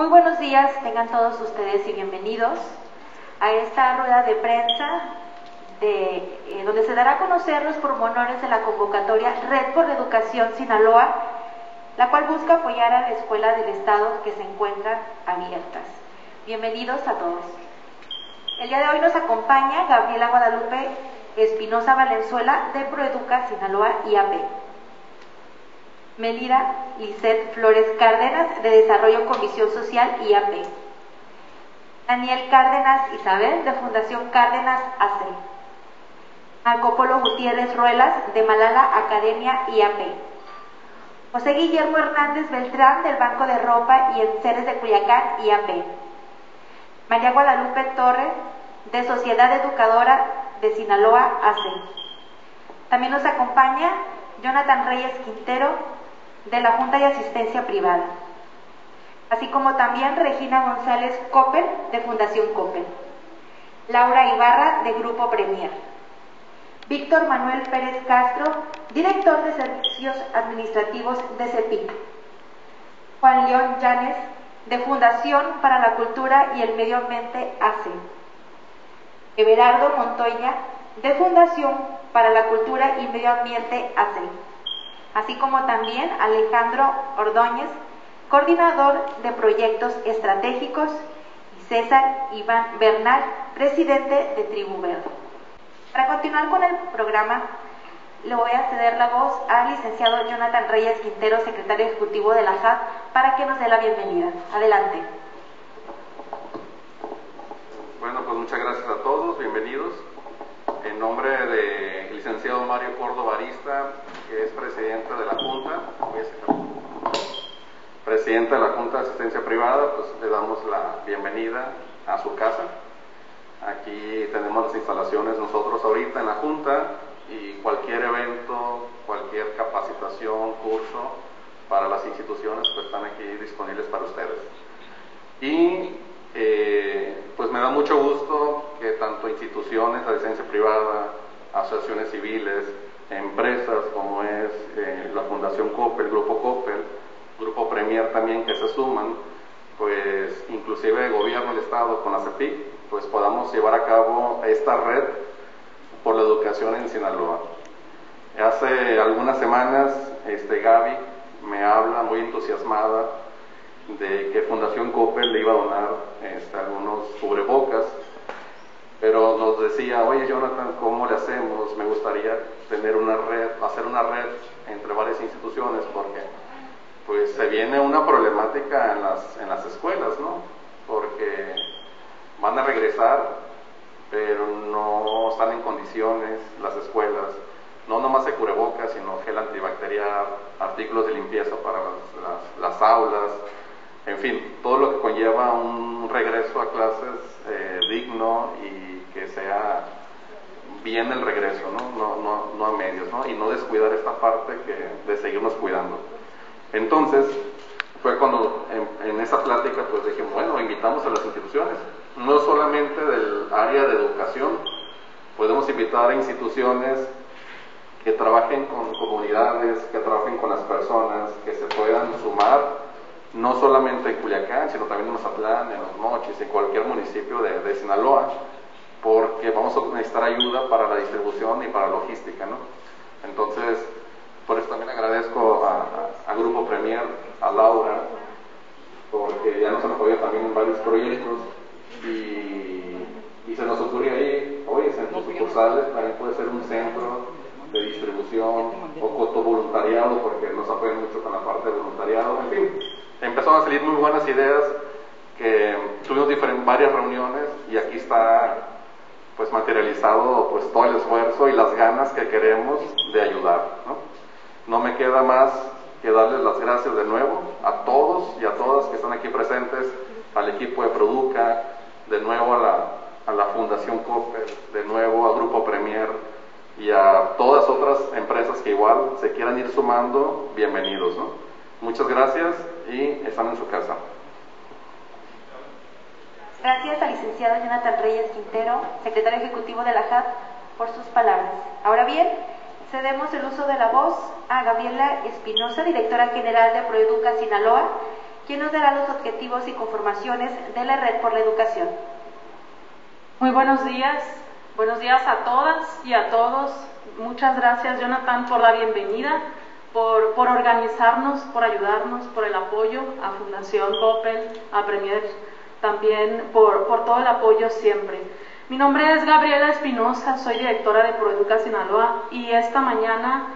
Muy buenos días, tengan todos ustedes y bienvenidos a esta rueda de prensa de, eh, donde se dará a conocer los pormenores de la convocatoria Red por la Educación Sinaloa, la cual busca apoyar a la escuela del Estado que se encuentran abiertas. Bienvenidos a todos. El día de hoy nos acompaña Gabriela Guadalupe Espinosa Valenzuela de Proeduca Sinaloa IAP. Melida Lisset Flores Cárdenas de Desarrollo Comisión Social IAP. Daniel Cárdenas Isabel de Fundación Cárdenas AC. Marco Polo Gutiérrez Ruelas de Malala Academia IAP. José Guillermo Hernández Beltrán del Banco de Ropa y Enseres de Culiacán IAP. María Guadalupe Torres de Sociedad Educadora de Sinaloa AC. También nos acompaña Jonathan Reyes Quintero de la Junta de Asistencia Privada, así como también Regina González Coppel de Fundación Coppel, Laura Ibarra de Grupo Premier, Víctor Manuel Pérez Castro, director de Servicios Administrativos de CEPIC, Juan León Llanes de Fundación para la Cultura y el Medio Ambiente AC, Everardo Montoya de Fundación para la Cultura y Medio Ambiente AC así como también Alejandro Ordóñez, coordinador de proyectos estratégicos, y César Iván Bernal, presidente de Tribu Verde. Para continuar con el programa, le voy a ceder la voz al licenciado Jonathan Reyes Quintero, secretario ejecutivo de la JAP, para que nos dé la bienvenida. Adelante. Bueno, pues muchas gracias a todos, bienvenidos. En nombre del licenciado Mario Córdoba Arista, que es presidente de la Junta, presidente de la Junta de Asistencia Privada, pues le damos la bienvenida a su casa. Aquí tenemos las instalaciones nosotros ahorita en la Junta y cualquier evento, cualquier capacitación, curso para las instituciones pues están aquí disponibles para ustedes. Y eh, pues me da mucho gusto que tanto instituciones de asistencia privada, asociaciones civiles, empresas como es eh, la Fundación Coppel, Grupo Coppel, Grupo Premier también que se suman, pues inclusive el gobierno del Estado con la CEPIC, pues podamos llevar a cabo esta red por la educación en Sinaloa. Hace algunas semanas este, Gaby me habla muy entusiasmada de que Fundación Coppel le iba a donar este, algunos cubrebocas pero nos decía, oye Jonathan, ¿cómo le hacemos? Me gustaría tener una red, hacer una red entre varias instituciones porque pues se viene una problemática en las, en las escuelas, ¿no? Porque van a regresar, pero no están en condiciones las escuelas, no nomás de cubrebocas, sino gel antibacterial, artículos de limpieza para las, las, aulas, en fin, todo lo que conlleva un regreso a clases eh, digno y sea bien el regreso, ¿no? No, a medios, ¿no? Y no descuidar esta parte que, de seguirnos cuidando. Entonces, fue cuando en, esa plática pues dije, bueno, invitamos a las instituciones, no solamente del área de educación, podemos invitar a instituciones que trabajen con comunidades, que trabajen con las personas, que se puedan sumar, no solamente en Culiacán, sino también en Mazatlán, en Los Mochis, en cualquier municipio de, de Sinaloa, porque vamos a necesitar ayuda para la distribución y para logística, ¿no? Entonces, por eso también agradezco a, Grupo Premier, a Laura, porque ya nos han apoyado también en varios proyectos y, y se nos ocurrió ahí, oye, centros sucursales también puede ser un centro de distribución o coto voluntariado, porque nos apoyan mucho con la parte de voluntariado, en fin, empezaron a salir muy buenas ideas que tuvimos varias reuniones y aquí está pues materializado pues todo el esfuerzo y las ganas que queremos de ayudar. ¿no? no me queda más que darles las gracias de nuevo a todos y a todas que están aquí presentes, al equipo de Produca, de nuevo a la, a la Fundación Copper, de nuevo a Grupo Premier y a todas otras empresas que igual se quieran ir sumando, bienvenidos. ¿no? Muchas gracias y están en su casa. Gracias al licenciado Jonathan Reyes Quintero, secretario ejecutivo de la JAP, por sus palabras. Ahora bien, cedemos el uso de la voz a Gabriela Espinosa, directora general de Proeduca Sinaloa, quien nos dará los objetivos y conformaciones de la Red por la Educación. Muy buenos días, buenos días a todas y a todos. Muchas gracias Jonathan por la bienvenida, por, organizarnos, por ayudarnos, por el apoyo a Fundación Opel, a Premier, también por, por todo el apoyo siempre. Mi nombre es Gabriela Espinosa, soy directora de Proeduca Sinaloa y esta mañana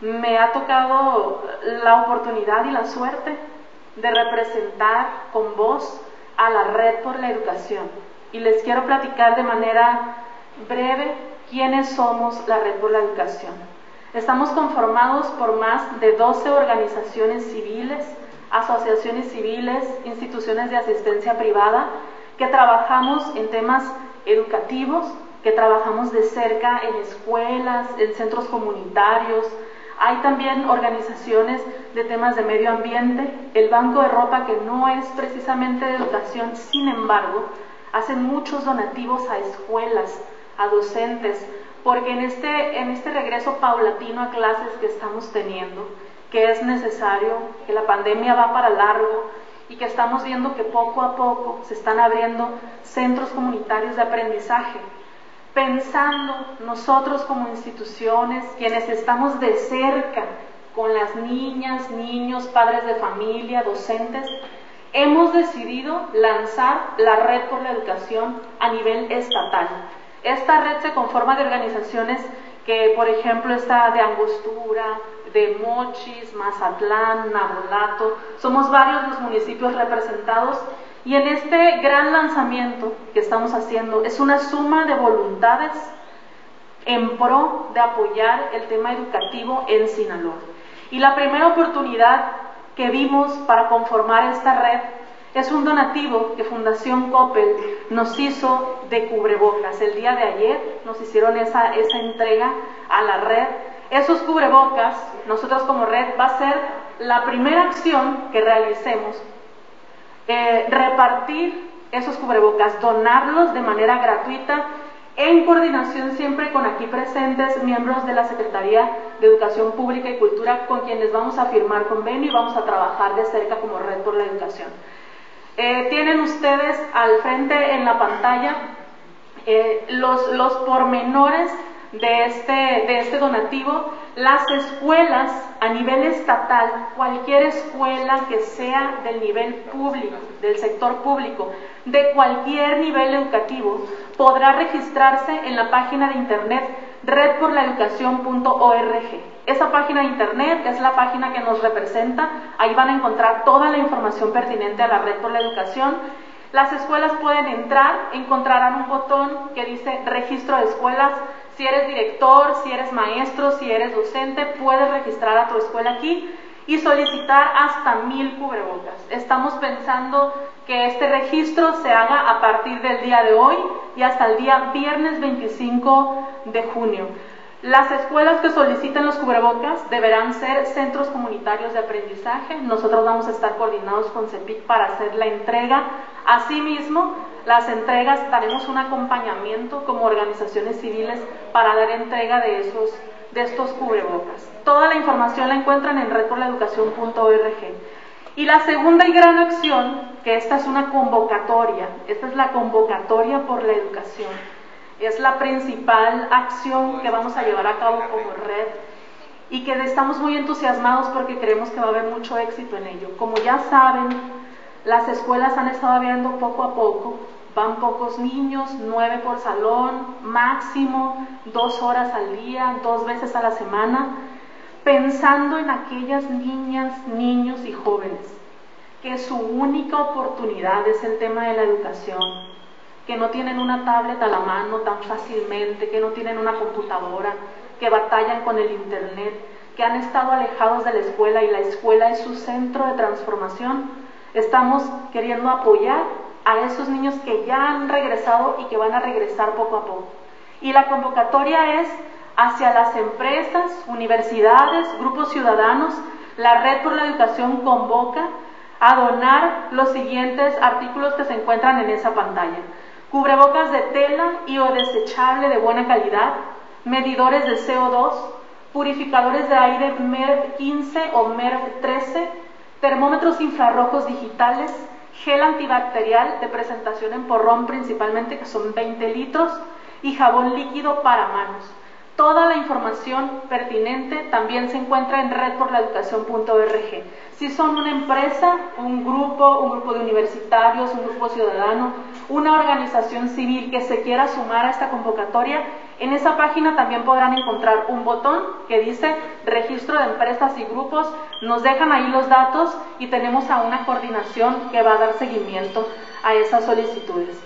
me ha tocado la oportunidad y la suerte de representar con voz a la Red por la Educación. Y les quiero platicar de manera breve quiénes somos la Red por la Educación. Estamos conformados por más de 12 organizaciones civiles, asociaciones civiles, instituciones de asistencia privada, que trabajamos en temas educativos, que trabajamos de cerca en escuelas, en centros comunitarios. Hay también organizaciones de temas de medio ambiente, el Banco de Ropa, que no es precisamente de educación, sin embargo, hacen muchos donativos a escuelas, a docentes, porque en este, en este regreso paulatino a clases que estamos teniendo, que es necesario, que la pandemia va para largo, y que estamos viendo que poco a poco se están abriendo centros comunitarios de aprendizaje, pensando nosotros como instituciones, quienes estamos de cerca con las niñas, niños, padres de familia, docentes, hemos decidido lanzar la red por la educación a nivel estatal. Esta red se conforma de organizaciones que, por ejemplo, está de Angostura, de Mochis, Mazatlán, Nabolato, somos varios los municipios representados y en este gran lanzamiento que estamos haciendo es una suma de voluntades en pro de apoyar el tema educativo en Sinaloa. Y la primera oportunidad que vimos para conformar esta red es un donativo que Fundación Coppel nos hizo de cubrebocas. El día de ayer nos hicieron esa, esa entrega a la red esos cubrebocas, nosotros como red, va a ser la primera acción que realicemos, eh, repartir esos cubrebocas, donarlos de manera gratuita en coordinación siempre con aquí presentes miembros de la Secretaría de Educación Pública y Cultura con quienes vamos a firmar convenio y vamos a trabajar de cerca como Red por la Educación. Eh, tienen ustedes al frente en la pantalla eh, los, los pormenores de este, de este donativo, las escuelas a nivel estatal, cualquier escuela que sea del nivel público, del sector público, de cualquier nivel educativo, podrá registrarse en la página de internet redporlaeducación.org. Esa página de internet es la página que nos representa, ahí van a encontrar toda la información pertinente a la Red por la Educación. Las escuelas pueden entrar, encontrarán un botón que dice registro de escuelas, si eres director, si eres maestro, si eres docente, puedes registrar a tu escuela aquí y solicitar hasta mil cubrebocas. Estamos pensando que este registro se haga a partir del día de hoy y hasta el día viernes 25 de junio. Las escuelas que soliciten los cubrebocas deberán ser centros comunitarios de aprendizaje. Nosotros vamos a estar coordinados con CEPIC para hacer la entrega. Asimismo, las entregas daremos un acompañamiento como organizaciones civiles para dar entrega de, esos, de estos cubrebocas. Toda la información la encuentran en redporlaeducación.org. Y la segunda y gran acción, que esta es una convocatoria, esta es la convocatoria por la educación es la principal acción que vamos a llevar a cabo como red y que estamos muy entusiasmados porque creemos que va a haber mucho éxito en ello. Como ya saben, las escuelas han estado abriendo poco a poco, van pocos niños, nueve por salón, máximo dos horas al día, dos veces a la semana, pensando en aquellas niñas, niños y jóvenes que su única oportunidad es el tema de la educación, que no tienen una tablet a la mano tan fácilmente, que no tienen una computadora, que batallan con el Internet, que han estado alejados de la escuela y la escuela es su centro de transformación. Estamos queriendo apoyar a esos niños que ya han regresado y que van a regresar poco a poco. Y la convocatoria es hacia las empresas, universidades, grupos ciudadanos. La Red por la Educación convoca a donar los siguientes artículos que se encuentran en esa pantalla cubrebocas de tela y o desechable de buena calidad, medidores de CO2, purificadores de aire MERV 15 o MERV 13, termómetros infrarrojos digitales, gel antibacterial de presentación en porrón principalmente, que son 20 litros, y jabón líquido para manos. Toda la información pertinente también se encuentra en redporlaeducación.org. Si son una empresa, un grupo, un grupo de universitarios, un grupo ciudadano, una organización civil que se quiera sumar a esta convocatoria, en esa página también podrán encontrar un botón que dice registro de empresas y grupos. Nos dejan ahí los datos y tenemos a una coordinación que va a dar seguimiento a esas solicitudes.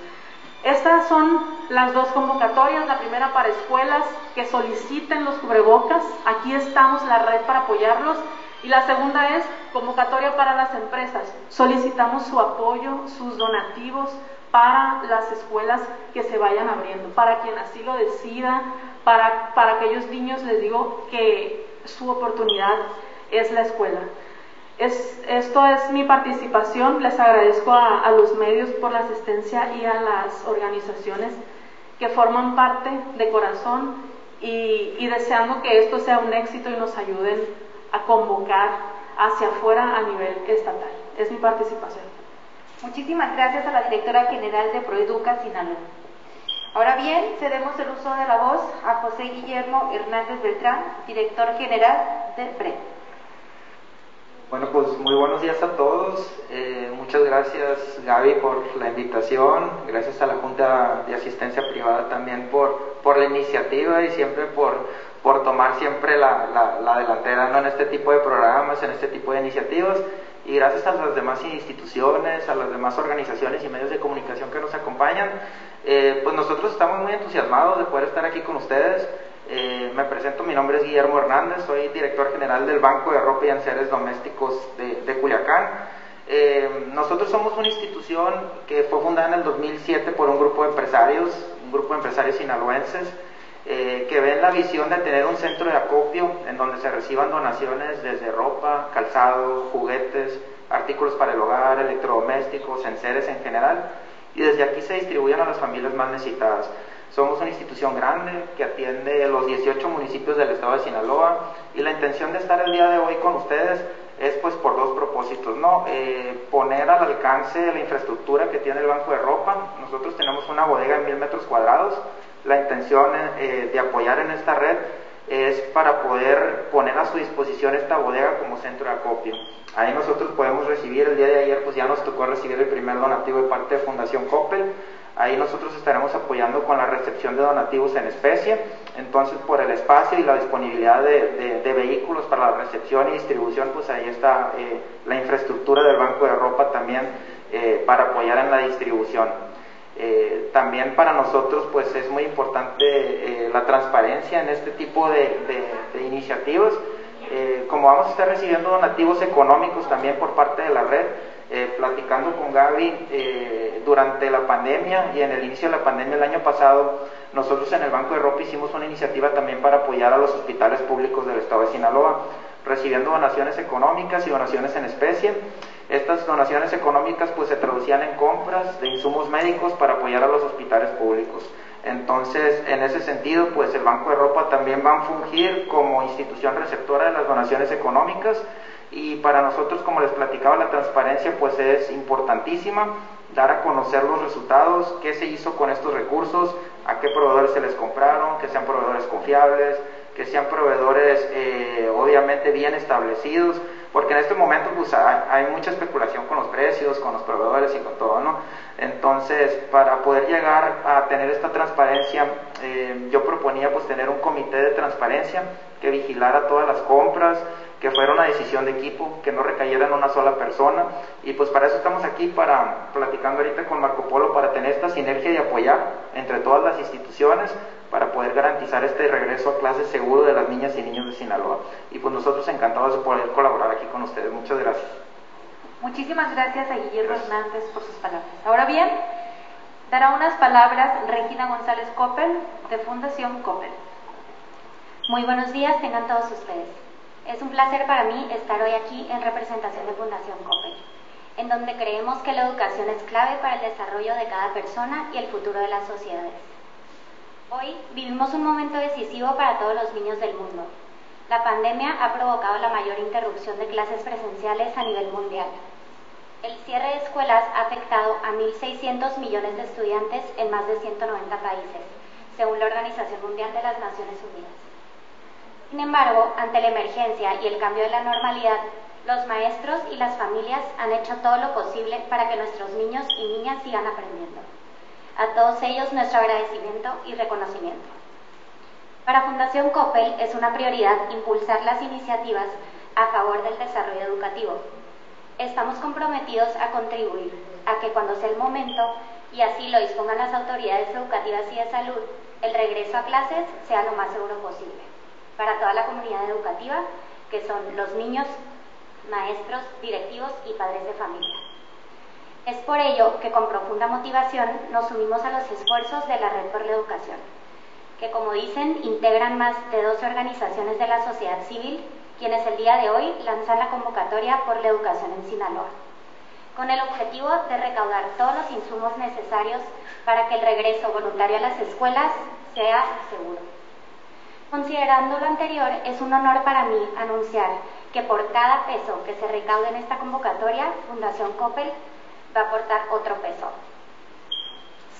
Estas son las dos convocatorias, la primera para escuelas que soliciten los cubrebocas, aquí estamos la red para apoyarlos, y la segunda es convocatoria para las empresas, solicitamos su apoyo, sus donativos para las escuelas que se vayan abriendo, para quien así lo decida, para, para aquellos niños les digo que su oportunidad es la escuela. Es, esto es mi participación. Les agradezco a, los medios por la asistencia y a las organizaciones que forman parte de corazón y, y deseando que esto sea un éxito y nos ayuden a convocar hacia afuera a nivel estatal. Es mi participación. Muchísimas gracias a la directora general de Proeduca Sinaloa. Ahora bien, cedemos el uso de la voz a José Guillermo Hernández Beltrán, director general de PRED. Bueno, pues muy buenos días a todos. Eh, muchas gracias Gaby por la invitación. Gracias a la Junta de Asistencia Privada también por, por la iniciativa y siempre por, por tomar siempre la, la, delantera en este tipo de programas, en este tipo de iniciativas. Y gracias a las demás instituciones, a las demás organizaciones y medios de comunicación que nos acompañan, eh, pues nosotros estamos muy entusiasmados de poder estar aquí con ustedes. Eh, presento, mi nombre es Guillermo Hernández, soy director general del Banco de Ropa y Enseres Domésticos de, Culiacán. Eh, nosotros somos una institución que fue fundada en el 2007 por un grupo de empresarios, un grupo de empresarios sinaloenses, eh, que ven la visión de tener un centro de acopio en donde se reciban donaciones desde ropa, calzado, juguetes, artículos para el hogar, electrodomésticos, enseres en general, y desde aquí se distribuyen a las familias más necesitadas. Somos una institución grande que atiende los 18 municipios del estado de Sinaloa y la intención de estar el día de hoy con ustedes es pues por dos propósitos, ¿no? Eh, poner al alcance la infraestructura que tiene el banco de ropa. Nosotros tenemos una bodega de mil metros cuadrados. La intención eh, de apoyar en esta red es para poder poner a su disposición esta bodega como centro de acopio. Ahí nosotros podemos recibir, el día de ayer pues ya nos tocó recibir el primer donativo de parte de Fundación Coppel, Ahí nosotros estaremos apoyando con la recepción de donativos en especie. Entonces, por el espacio y la disponibilidad de, vehículos para la recepción y distribución, pues ahí está eh, la infraestructura del banco de ropa también eh, para apoyar en la distribución. Eh, también para nosotros, pues es muy importante la transparencia en este tipo de, iniciativas. como vamos a estar recibiendo donativos económicos también por parte de la red, eh, platicando con Gaby eh, durante la pandemia y en el inicio de la pandemia el año pasado, nosotros en el Banco de Ropa hicimos una iniciativa también para apoyar a los hospitales públicos del estado de Sinaloa, recibiendo donaciones económicas y donaciones en especie. Estas donaciones económicas pues se traducían en compras de insumos médicos para apoyar a los hospitales públicos. Entonces, en ese sentido, pues el Banco de Ropa también va a fungir como institución receptora de las donaciones económicas y para nosotros, como les platicaba, la transparencia pues es importantísima, dar a conocer los resultados, qué se hizo con estos recursos, a qué proveedores se les compraron, que sean proveedores confiables, que sean proveedores eh, obviamente bien establecidos, porque en este momento pues hay, mucha especulación con los precios, con los proveedores y con todo, ¿no? Entonces, para poder llegar a tener esta transparencia, eh, yo proponía pues tener un comité de transparencia que vigilara todas las compras, que fuera una decisión de equipo, que no recayera en una sola persona. Y pues para eso estamos aquí, para platicando ahorita con Marco Polo, para tener esta sinergia y apoyar entre todas las instituciones para poder garantizar este regreso a clases seguro de las niñas y niños de Sinaloa. Y pues nosotros encantados de poder colaborar aquí con ustedes. Muchas gracias. Muchísimas gracias a Guillermo Hernández por sus palabras. Ahora bien, dará unas palabras Regina González Coppel, de Fundación Coppel. Muy buenos días, tengan todos ustedes. Es un placer para mí estar hoy aquí en representación de Fundación COPEL, en donde creemos que la educación es clave para el desarrollo de cada persona y el futuro de las sociedades. Hoy vivimos un momento decisivo para todos los niños del mundo. La pandemia ha provocado la mayor interrupción de clases presenciales a nivel mundial. El cierre de escuelas ha afectado a 1.600 millones de estudiantes en más de 190 países, según la Organización Mundial de las Naciones Unidas. Sin embargo, ante la emergencia y el cambio de la normalidad, los maestros y las familias han hecho todo lo posible para que nuestros niños y niñas sigan aprendiendo. A todos ellos nuestro agradecimiento y reconocimiento. Para Fundación Coppel es una prioridad impulsar las iniciativas a favor del desarrollo educativo. Estamos comprometidos a contribuir a que cuando sea el momento, y así lo dispongan las autoridades educativas y de salud, el regreso a clases sea lo más seguro posible para toda la comunidad educativa, que son los niños, maestros, directivos y padres de familia. Es por ello que con profunda motivación nos unimos a los esfuerzos de la Red por la Educación que como dicen integran más de 12 organizaciones de la sociedad civil, quienes el día de hoy lanzan la convocatoria por la educación en Sinaloa, con el objetivo de recaudar todos los insumos necesarios para que el regreso voluntario a las escuelas sea seguro. Considerando lo anterior, es un honor para mí anunciar que por cada peso que se recaude en esta convocatoria, Fundación Coppel va a aportar otro peso.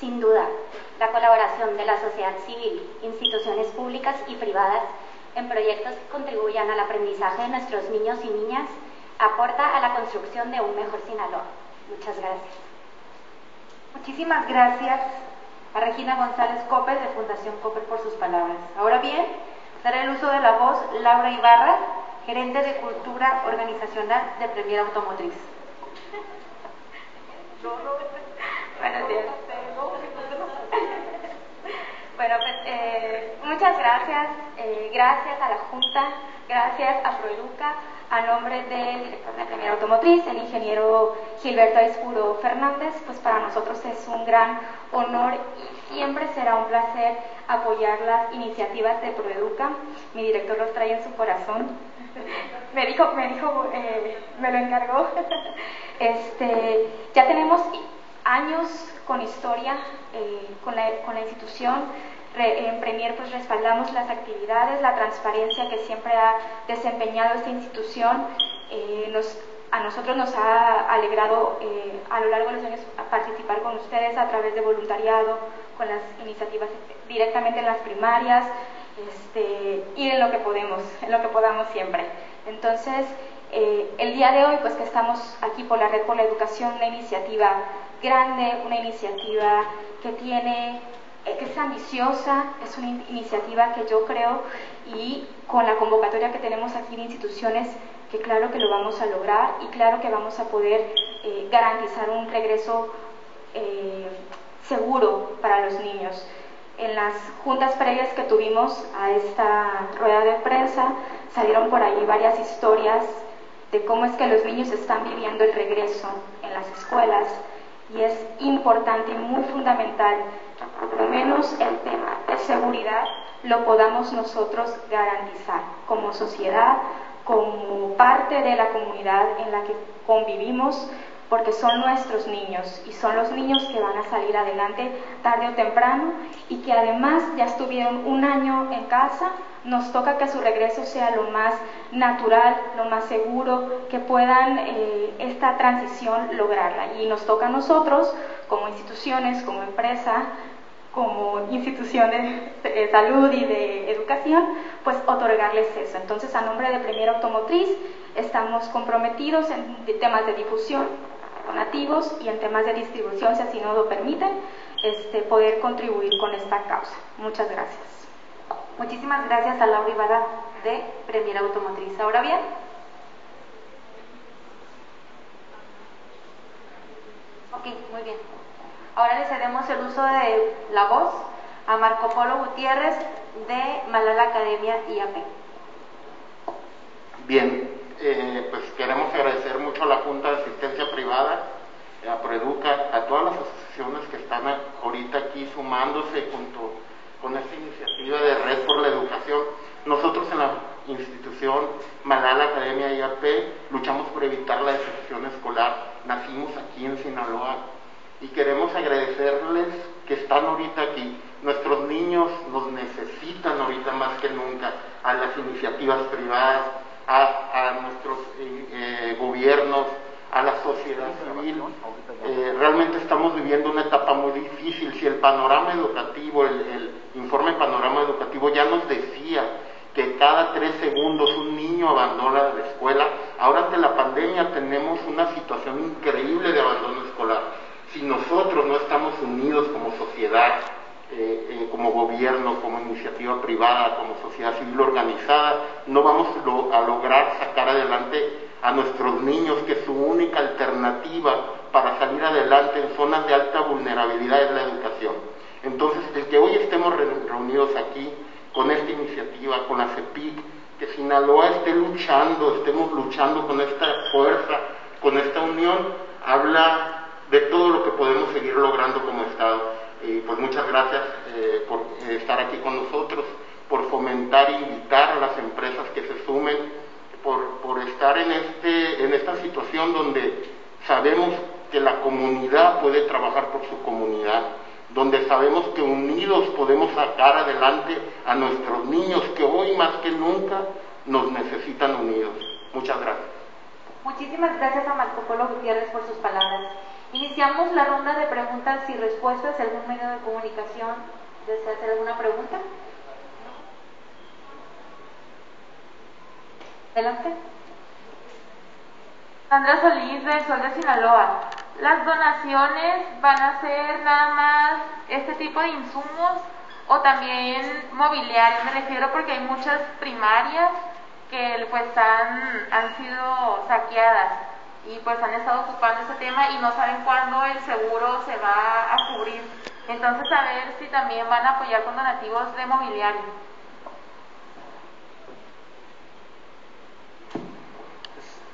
Sin duda, la colaboración de la sociedad civil, instituciones públicas y privadas en proyectos que contribuyan al aprendizaje de nuestros niños y niñas aporta a la construcción de un mejor Sinaloa. Muchas gracias. Muchísimas gracias a Regina González Copper de Fundación Copper por sus palabras. Ahora bien, daré el uso de la voz Laura Ibarra, gerente de Cultura Organizacional de Premier Automotriz. Buenos días. Bueno, pues eh, muchas gracias, eh, gracias a la Junta, gracias a Proeduca, a nombre del director de Primera Automotriz, el ingeniero Gilberto Aispuro Fernández, pues para nosotros es un gran honor y siempre será un placer apoyar las iniciativas de Proeduca. Mi director los trae en su corazón. me dijo, me dijo, eh, me lo encargó. este, ya tenemos años con historia, con, la, con la institución en Premier pues respaldamos las actividades, la transparencia que siempre ha desempeñado esta institución. Eh, a nosotros nos ha alegrado eh, a lo largo de los años participar con ustedes a través de voluntariado, con las iniciativas directamente en las primarias este, y en lo que podemos, en lo que podamos siempre. Entonces, eh, el día de hoy, pues que estamos aquí por la Red por la Educación, una iniciativa grande, una iniciativa que tiene eh, que es ambiciosa, es una iniciativa que yo creo y con la convocatoria que tenemos aquí en instituciones, que claro que lo vamos a lograr y claro que vamos a poder eh, garantizar un regreso eh, seguro para los niños. En las juntas previas que tuvimos a esta rueda de prensa salieron por ahí varias historias de cómo es que los niños están viviendo el regreso en las escuelas y es importante y muy fundamental por lo menos el tema de seguridad lo podamos nosotros garantizar como sociedad, como parte de la comunidad en la que convivimos, porque son nuestros niños y son los niños que van a salir adelante tarde o temprano y que además ya estuvieron un año en casa, nos toca que su regreso sea lo más natural, lo más seguro, que puedan eh, esta transición lograrla. Y nos toca a nosotros, como instituciones, como empresa, como institución de, salud y de educación, pues otorgarles eso. Entonces, a nombre de Premier Automotriz, estamos comprometidos en temas de difusión donativos y en temas de distribución, si así no lo permiten, este, poder contribuir con esta causa. Muchas gracias. Muchísimas gracias a Laura Ibarra de Premier Automotriz. Ahora bien, ok, muy bien. Ahora le cedemos el uso de la voz a Marco Polo Gutiérrez de Malala Academia IAP. Bien, eh, pues queremos agradecer mucho a la Junta de Asistencia Privada, a Proeduca, a todas las asociaciones que están ahorita aquí sumándose junto con esta iniciativa de Red por la Educación. Nosotros en la institución Malala Academia IAP luchamos por evitar la deserción escolar. Nacimos aquí en Sinaloa y queremos agradecerles que están ahorita aquí. Nuestros niños nos necesitan ahorita más que nunca a las iniciativas privadas, a, nuestros eh, eh, gobiernos, a la sociedad civil. Eh, realmente estamos viviendo una etapa muy difícil. Si el panorama educativo, el, informe panorama educativo ya nos decía que cada tres segundos un niño abandona la escuela, ahora ante la pandemia tenemos una situación increíble de abandono escolar. Si nosotros no estamos unidos como sociedad, eh, como gobierno, como iniciativa privada, como sociedad civil organizada, no vamos a lograr sacar adelante a nuestros niños que su única alternativa para salir adelante en zonas de alta vulnerabilidad es la educación. Entonces, el que hoy estemos reunidos aquí con esta iniciativa, con la CEPIC, que Sinaloa esté luchando, estemos luchando con esta fuerza, con esta unión, habla de todo lo que podemos seguir logrando como Estado. Y pues muchas gracias eh, por estar aquí con nosotros, por fomentar e invitar a las empresas que se sumen por, estar en, este, en esta situación donde sabemos que la comunidad puede trabajar por su comunidad, donde sabemos que unidos podemos sacar adelante a nuestros niños que hoy más que nunca nos necesitan unidos. Muchas gracias. Muchísimas gracias a Marco Polo Gutiérrez por sus palabras. Iniciamos la ronda de preguntas y respuestas. ¿Algún medio de comunicación desea hacer alguna pregunta? Adelante. Sandra Solís del Sol de Sinaloa. ¿Las donaciones van a ser nada más este tipo de insumos o también mobiliario? Me refiero porque hay muchas primarias que pues han, han sido saqueadas y pues han estado ocupando ese tema y no saben cuándo el seguro se va a cubrir. Entonces a ver si también van a apoyar con donativos de mobiliario.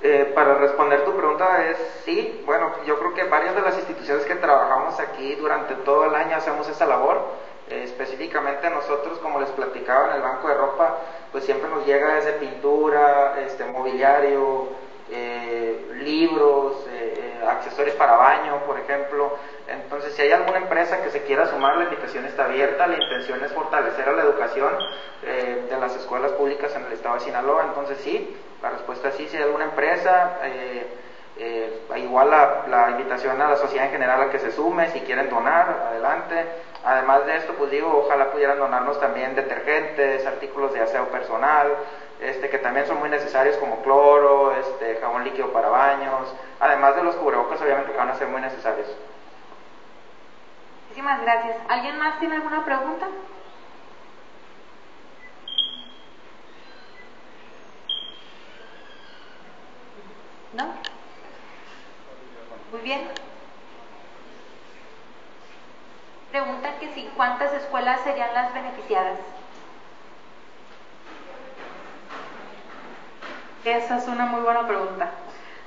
Eh, para responder tu pregunta es sí, bueno, yo creo que varias de las instituciones que trabajamos aquí durante todo el año hacemos esa labor. Eh, específicamente nosotros, como les platicaba en el banco de ropa, pues siempre nos llega desde pintura, este, mobiliario, eh, por ejemplo. Entonces, si hay alguna empresa que se quiera sumar, la invitación está abierta. La intención es fortalecer a la educación de las escuelas públicas en el estado de Sinaloa. Entonces, sí, la respuesta es sí, si hay alguna empresa, eh, eh, igual la, invitación a la sociedad en general a que se sume, si quieren donar, adelante. Además de esto, pues digo, ojalá pudieran donarnos también detergentes, artículos de aseo personal, este, que también son muy necesarios como cloro, este, jabón líquido para baños, además de los cubrebocas obviamente que van a ser muy necesarios. Muchísimas gracias. ¿Alguien más tiene alguna pregunta? ¿No? Muy bien. Preguntan que si cuántas escuelas serían las beneficiadas. Esa es una muy buena pregunta.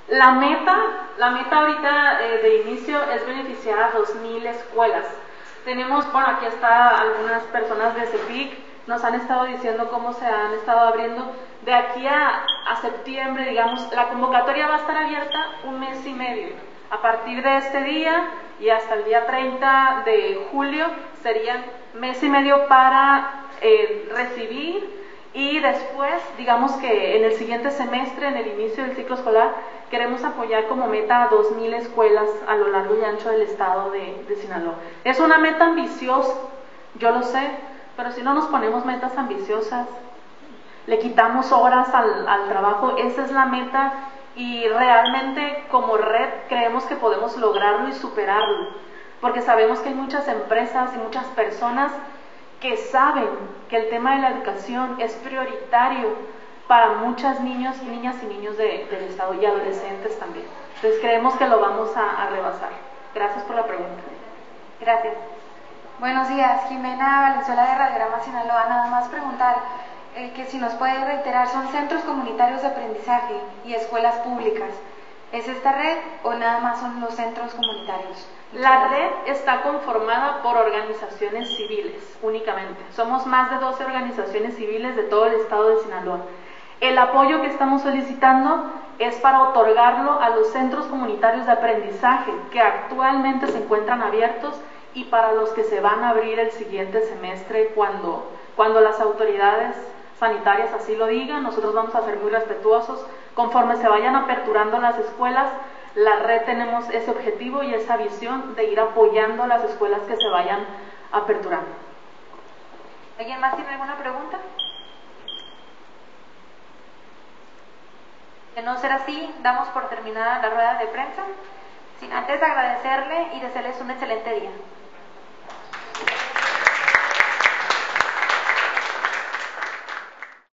La meta, la meta ahorita eh, de inicio es beneficiar a 2.000 escuelas. Tenemos, bueno, aquí está algunas personas de CEPIC, nos han estado diciendo cómo se han estado abriendo. De aquí a, septiembre, digamos, la convocatoria va a estar abierta un mes y medio. A partir de este día y hasta el día 30 de julio serían mes y medio para eh, recibir y después, digamos que en el siguiente semestre, en el inicio del ciclo escolar, queremos apoyar como meta a 2.000 escuelas a lo largo y ancho del estado de, de Sinaloa. Es una meta ambiciosa, yo lo sé, pero si no nos ponemos metas ambiciosas, le quitamos horas al, trabajo, esa es la meta y realmente como red creemos que podemos lograrlo y superarlo, porque sabemos que hay muchas empresas y muchas personas que saben que el tema de la educación es prioritario para muchas niños, niñas y niños del Estado y adolescentes también. Entonces creemos que lo vamos a, a rebasar. Gracias por la pregunta. Gracias. Buenos días, Jimena Valenzuela de Radiograma Sinaloa. Nada más preguntar eh, que si nos puede reiterar, son centros comunitarios de aprendizaje y escuelas públicas. ¿Es esta red o nada más son los centros comunitarios? La red está conformada por organizaciones civiles únicamente. Somos más de 12 organizaciones civiles de todo el estado de Sinaloa. El apoyo que estamos solicitando es para otorgarlo a los centros comunitarios de aprendizaje que actualmente se encuentran abiertos y para los que se van a abrir el siguiente semestre cuando, cuando las autoridades sanitarias así lo digan. Nosotros vamos a ser muy respetuosos. Conforme se vayan aperturando las escuelas, la red tenemos ese objetivo y esa visión de ir apoyando las escuelas que se vayan aperturando. ¿Alguien más tiene alguna pregunta? De no ser así, damos por terminada la rueda de prensa, sin antes agradecerle y desearles un excelente día.